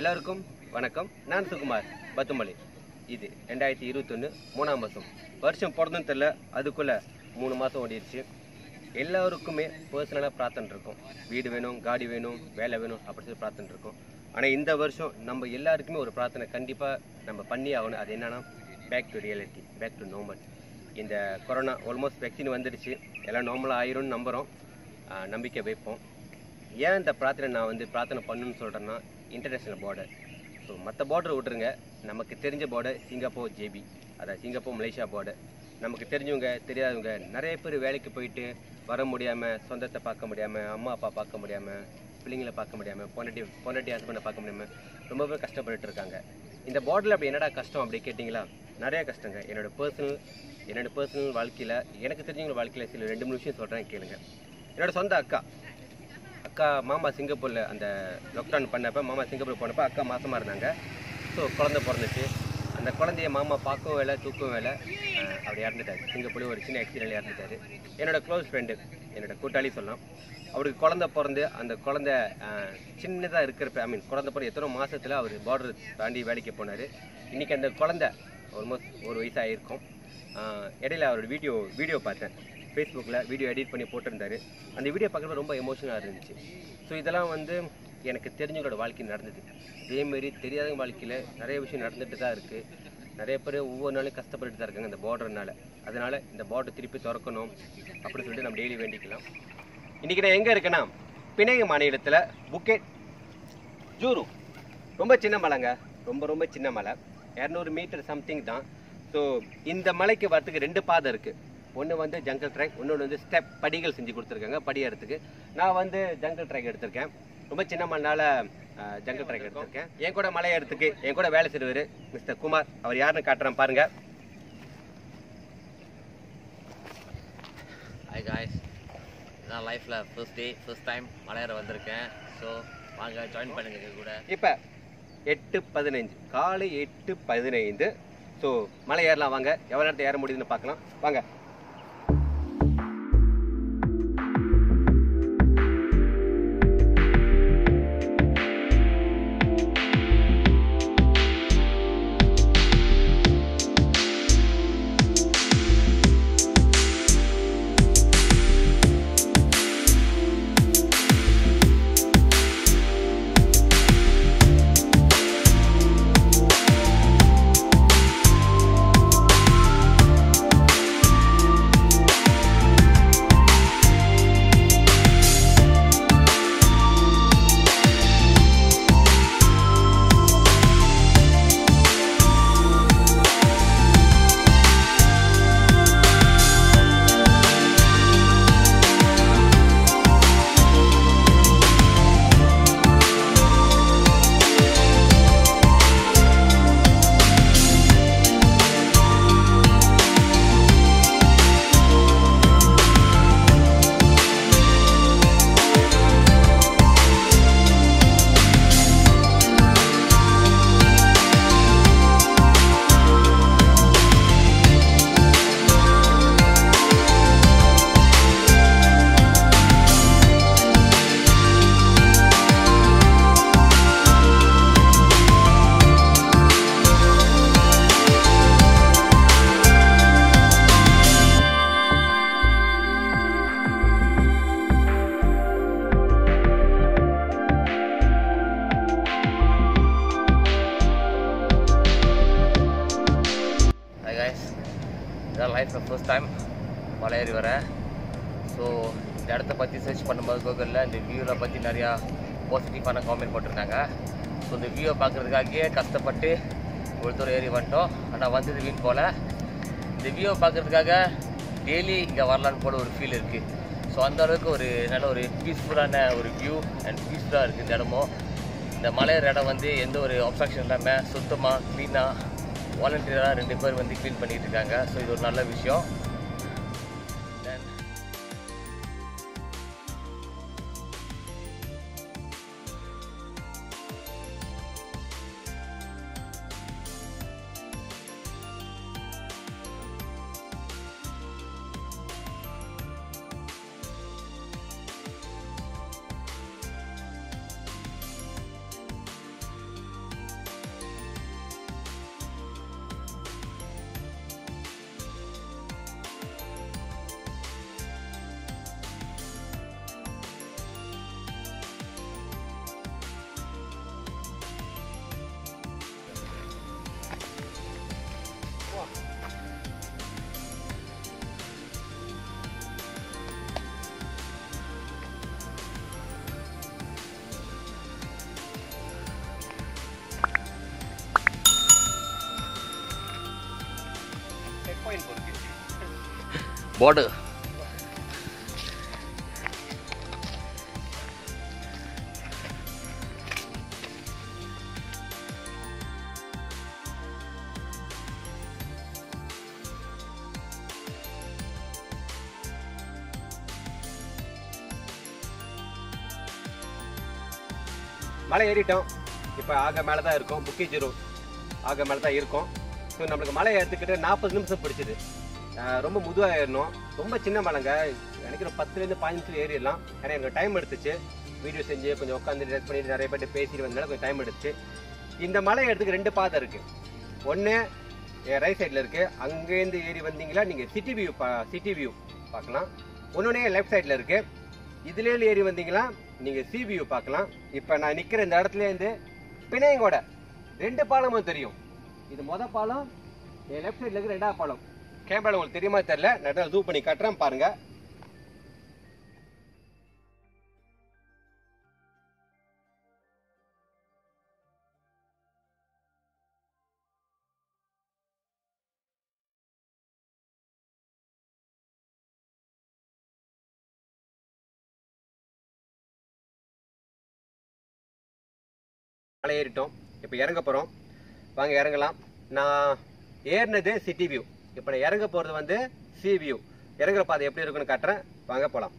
எல்லாருக்கும் வணக்கம். நான் சுகுமார் பத்துமலை. இது ரெண்டாயிரத்தி இருபத்தொன்று மூணாம் மாதம் வருஷம் பிறந்தும் தெரில அதுக்குள்ளே மூணு மாதம் ஓடிடுச்சு. எல்லாருக்குமே பர்சனலாக பிரார்த்தனை இருக்கும். வீடு வேணும் காடி வேணும் வேலை வேணும் அப்படின்னு சொல்லி பிரார்த்தனை இருக்கும். ஆனால் இந்த வருஷம் நம்ம எல்லாருக்குமே ஒரு பிரார்த்தனை கண்டிப்பாக நம்ம பண்ணி ஆகணும். அது என்னன்னா back to reality back to normal இந்த கொரோனா ஆல்மோஸ்ட் வேக்சின் வந்துடுச்சு. எல்லாம் நார்மலாக ஆயிரும்னு நம்புகிறோம் நம்பிக்கை வைப்போம். ஏன் இந்த பிரார்த்தனை நான் வந்து பிரார்த்தனை பண்ணுன்னு சொல்கிறேன்னா இன்டர்நேஷ்னல் பார்டர் ஸோ மற்ற பார்டர் விட்ருங்க நமக்கு தெரிஞ்ச பார்டர் சிங்கப்பூர் ஜேபி அதாவது சிங்கப்பூர் மலேசியா பார்டர் நமக்கு தெரிஞ்சவங்க தெரியாதவங்க நிறைய பேர் வேலைக்கு போயிட்டு வர முடியாமல் சொந்தத்தை பார்க்க முடியாமல் அம்மா அப்பா பார்க்க முடியாமல் பிள்ளைங்களை பார்க்க முடியாமல் பொண்டாட்டி பொண்டாட்டி ஹஸ்பண்டை பார்க்க முடியாமல் ரொம்பவே கஷ்டப்பட்டு கஷ்டப்பட்டுட்டு இருக்காங்க. இந்த பாட்டில் அப்படி என்னடா கஷ்டம் அப்படி கேட்டிங்களா? நிறையா கஷ்டங்க. என்னோட பர்சனல் என்னோடய பர்சனல் வாழ்க்கையில் எனக்கு தெரிஞ்சவங்க வாழ்க்கையில் சில ரெண்டு மூணு விஷயம் சொல்கிறேன் கேளுங்க. என்னோடய சொந்த அக்கா. அக்கா மாமா சிங்கப்பூரில் அந்த லாக்டவுன் பண்ணப்போ மாமா சிங்கப்பூர் போனப்போ அக்கா மாதமாக இருந்தாங்க. ஸோ குழந்தை பிறந்துச்சு. அந்த குழந்தைய மாமா பார்க்கவும் வேலை தூக்கவும் வேலை. அவர் இறந்துட்டார். சிங்கப்பூர்லேயும் ஒரு சின்ன ஆக்சிடென்ட்டில் இறந்துட்டாரு. என்னோட க்ளோஸ் ஃப்ரெண்டு என்னோட கூட்டாளி சொல்லலாம். அவருக்கு குழந்த பிறந்து அந்த குழந்த சின்னதாக இருக்கிறப்ப ஐ மீன் குழந்த பிறந்த எத்தனை மாதத்தில் அவர் பார்டர் தாண்டி வேலைக்கு போனார். இன்றைக்கி அந்த குழந்த ஆல்மோஸ்ட் ஒரு வயசாக இருக்கும் இடையில அவரோட வீடியோ வீடியோ பார்த்தேன். ஃபேஸ்புக்கில் வீடியோ எடிட் பண்ணி போட்டிருந்தாரு. அந்த வீடியோ பார்க்குறது ரொம்ப எமோஷனாக இருந்துச்சு. ஸோ இதெல்லாம் வந்து எனக்கு தெரிஞ்சவங்களோட வாழ்க்கையில் நடந்தது. இதேமாரி தெரியாதவங்க வாழ்க்கையில் நிறைய விஷயம் நடந்துட்டு தான் இருக்குது நிறைய பேர் ஒவ்வொரு நாளும் கஷ்டப்பட்டுட்டு தான் இருக்காங்க இந்த பார்டர்னால் அதனால் இந்த பார்டர் திருப்பி திறக்கணும் அப்படின்னு சொல்லிட்டு நம்ம டெய்லி வேண்டிக்கலாம். இன்றைக்கி நான் எங்கே இருக்கேன்னா பிணைய மாநிலத்தில் புக்கெட் ஜூரு ரொம்ப சின்ன மலைங்க. ரொம்ப ரொம்ப சின்ன மலை. இரநூறு மீட்டர் சம்திங் தான். ஸோ இந்த மலைக்கு வரத்துக்கு ரெண்டு பாதை இருக்குது ஒன்று வந்து ஜங்கல் ட்ராக் இன்னொன்று வந்து ஸ்டெப் படிகள் செஞ்சு கொடுத்துருக்காங்க படி நான் வந்து ஜங்கல் ட்ராக் எடுத்திருக்கேன். ரொம்ப சின்ன மண்ணால் ஜங்கல் ட்ராக் எடுத்திருக்கேன். என் கூட மலை எடுத்துக்கு என் கூட வேலை செய்வார் மிஸ்டர் குமார். அவர் யாருன்னு காட்டுறேன் பாருங்கள் ஹாய் காய்ஸ் நான் லைஃப்பில் ஃபர்ஸ்ட் டே ஃபர்ஸ்ட் டைம் மலையேற வந்திருக்கேன். ஸோ வாங்க ஜாயின் பண்ணுங்க கூட. இப்போ எட்டு பதினைஞ்சு காலை எட்டு பதினைந்து. ஸோ மலை ஏறலாம் வாங்க. எவ்வளோ நேரத்தை ஏற முடியுதுன்னு பார்க்கலாம். வாங்க. இதான் லைஃப்பில் ஃபர்ஸ்ட் டைம் மலையேறி வரேன் ஸோ இந்த இடத்த பற்றி சர்ச் பண்ணும்போது கூகுளில் இந்த வியூவில் பற்றி நிறையா பாசிட்டிவான காமெண்ட் போட்டிருந்தாங்க. ஸோ இந்த வியூவை பார்க்குறதுக்காகவே கஷ்டப்பட்டு ஒரு தூரம் ஏறி வந்துட்டோம். ஆனால் வந்தது வீண் போல். இந்த வியூவை பார்க்குறதுக்காக டெய்லி இங்கே வரலான்னு போல ஒரு ஃபீல் இருக்குது ஸோ அந்த அளவுக்கு ஒரு நல்ல ஒரு பீஸ்ஃபுல்லான ஒரு வியூ அண்ட் பீஸ்ஃபுல்லாக இருக்குது இந்த இடமும். இந்த மலையிற இடம் வந்து எந்த ஒரு அப்சாக்ஷன் இல்லாமல் சுத்தமாக க்ளீனாக வாலண்டியராக ரெண்டு பேர் வந்து க்ளீன் பண்ணிகிட்டு இருக்காங்க. ஸோ இது ஒரு நல்ல விஷயம். Border. மலை ஏறிட்டோம். இப்போ ஆக மேலே தான் இருக்கும். புக்கி ஜீரோ. ஆக மேலே தான் இருக்கும். ஸோ நம்மளுக்கு மலை ஏற்றுக்கிட்டு நாற்பது நிமிஷம் பிடிச்சிது. ரொம்ப முதுவாக ஏறணும் ரொம்ப சின்ன மலைங்க. எனக்கு ஒரு பத்துலேருந்து பதினஞ்சு ஏறிடலாம். ஏன்னா எனக்கு டைம் எடுத்துச்சு. வீடியோ செஞ்சு கொஞ்சம் உட்காந்து ரெஸ்ட் பண்ணிட்டு நிறைய பேர்ட்டு பேசிட்டு வந்தனால கொஞ்சம் டைம் எடுத்துச்சு. இந்த மலை எடுத்துக்கு ரெண்டு பாதை இருக்குது ஒன்று ரைட் சைடில் இருக்குது அங்கேருந்து ஏறி வந்தீங்களா நீங்கள் சிட்டி வியூ பா சிட்டி வியூ பார்க்கலாம். ஒன்றுனே லெஃப்ட் சைடில் இருக்குது இதுலேருந்து ஏறி வந்தீங்களா நீங்கள் சி வியூ பார்க்கலாம். இப்போ நான் நிற்கிற இந்த இடத்துல இருந்து பிணையங்கோட ரெண்டு பாலமும் தெரியும். இது மொதல் பாலம் என் லெஃப்ட் சைடில் இருக்கிற ரெண்டாவது பாலம். கேமரா உங்களுக்கு தெரியுமா தெரியல. நான் ஜூம் பண்ணி கட்டுறேன் பாருங்க. மலை ஏறிட்டோம். இப்போ இறங்க போகிறோம் வாங்க இறங்கலாம். நான் ஏறினது சிட்டி வியூ இப்போ நான் இறங்க போகிறது வந்து சி வியூ இறங்குற பாதை எப்படி இருக்குன்னு காட்டுறேன். வாங்க போகலாம்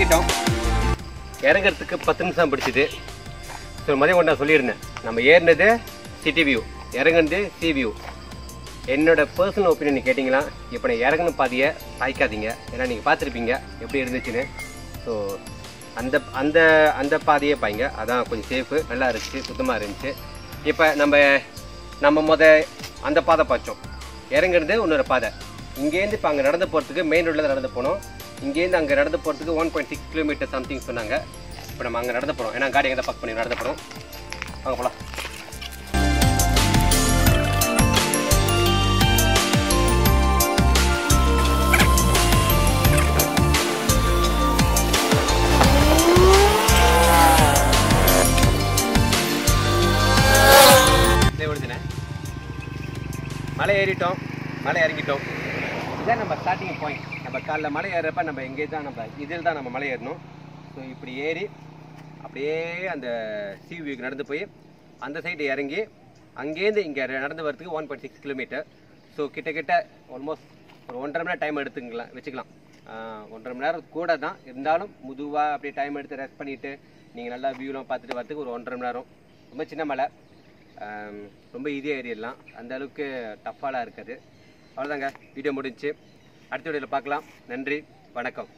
இறங்கிட்டோம் இறங்குறதுக்கு பத்து நிமிஷம் பிடிச்சிது. ஸோ மதியம் கொண்டா சொல்லியிருந்தேன். நம்ம ஏறினது சிட்டி வியூ இறங்குனது சி வியூ என்னோட பர்சனல் ஒப்பீனியன் கேட்டிங்களா? இப்போ நான் இறங்கணும் பாதியை சாய்க்காதீங்க. ஏன்னா நீங்கள் பார்த்துருப்பீங்க எப்படி இருந்துச்சுன்னு. ஸோ அந்த அந்த அந்த பாதையே பாய்ங்க. அதான் கொஞ்சம் சேஃபு நல்லா இருந்துச்சு சுத்தமாக இருந்துச்சு. இப்போ நம்ம நம்ம முத அந்த பாதை பார்த்தோம் இறங்குறது இன்னொரு பாதை. இங்கேருந்து இப்போ அங்கே நடந்து போகிறதுக்கு மெயின் ரோட்டில் நடந்து போனோம். இங்கேருந்து அங்கே நடந்து போகிறதுக்கு one point six kilometre something சொன்னாங்க. இப்போ நம்ம அங்கே நடந்து போகிறோம் ஏன்னா காடி எங்கே பக் பண்ணி நடந்து போகிறோம் வாங்க போகலாம் மலை ஏறிட்டோம். மலை இறங்கிட்டோம். இதுதான் நம்ம ஸ்டார்டிங் பாயிண்ட் நம்ம காலைல மலை ஏறுறப்ப நம்ம எங்கே தான் நம்ம இதில் தான் நம்ம மலை ஏறணும். ஸோ இப்படி ஏறி அப்படியே அந்த சி வியூக்கு நடந்து போய் அந்த சைடு இறங்கி அங்கேருந்து இங்கே நடந்து வரதுக்கு one point six kilometre so கிட்டக்கிட்ட almost ஒரு ஒன்றரை மணி நேரம் டைம் எடுத்துக்கலாம் வச்சுக்கலாம். ஒன்றரை மணி நேரம் கூட தான். இருந்தாலும் முதுவாக அப்படியே டைம் எடுத்து ரெஸ்ட் பண்ணிவிட்டு நீங்கள் நல்லா வியூலாம் பார்த்துட்டு வரதுக்கு ஒரு ஒன்றரை மணி நேரம். ரொம்ப சின்ன மலை. ரொம்ப ஈஸியாக ஏறிடலாம். அந்த அளவுக்கு டஃப்பாலாம் இருக்காது. அவ்வளோதாங்க வீடியோ முடிஞ்சுச்சு அடுத்த வீடியோவில் பார்க்கலாம். நன்றி. வணக்கம்.